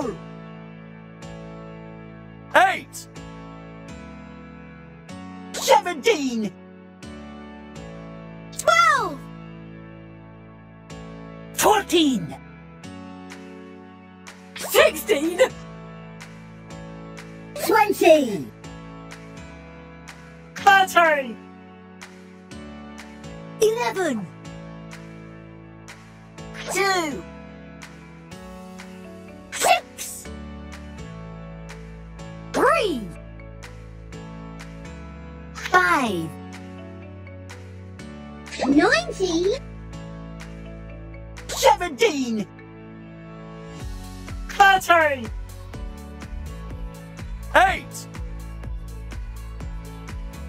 Four. Eight. Seventeen. Twelve. Fourteen. Sixteen. Twenty. Thirteen. Eleven. Two. three, five, ninety, seventeen, thirty, eight,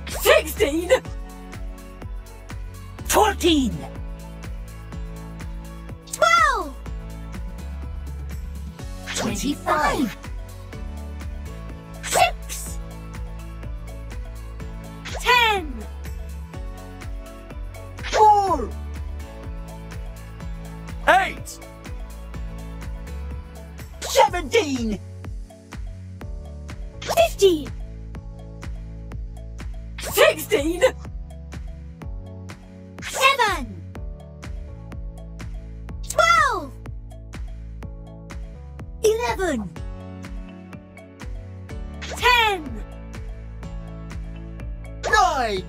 sixteen, fourteen. 25. Seventeen. Fifteen. Sixteen. Seven. Twelve. Eleven. Ten. Nine.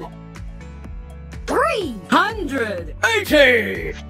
Three. Hundred. Eighty.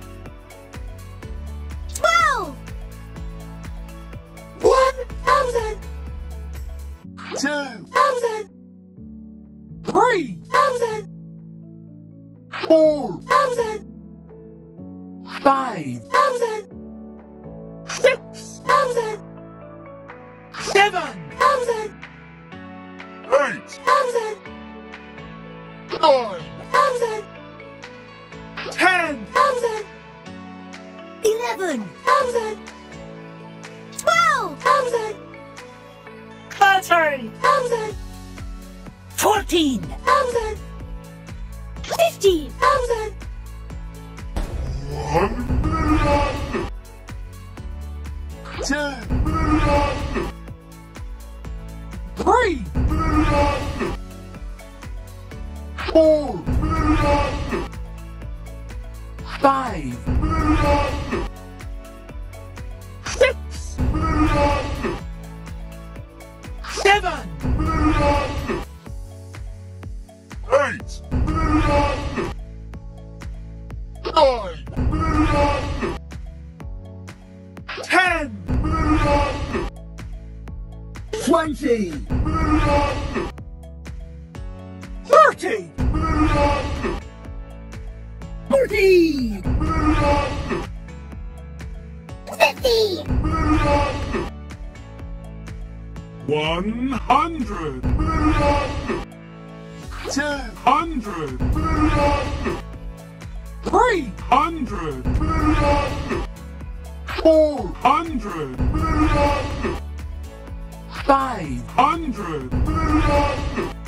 Two. Thousand. Three. Thousand. Four. Thousand. Five. Thousand. Six. Thousand. Seven. Thousand. Eight. Thousand. Nine. Thousand. Ten. Thousand. Eleven. Thousand. Thirteen. Thousand. Fourteen. Thousand. Fifteen. Thousand. One million. Two. Million. Three. Million. Four. Million. Five. Million. Eight. Million. Nine. Million. Ten. Twenty. Thirty. Forty. Fifty. One hundred. Million. Two. Hundred. Million. Three. Hundred. Million. Four. Hundred. Million. Five. Hundred. Million.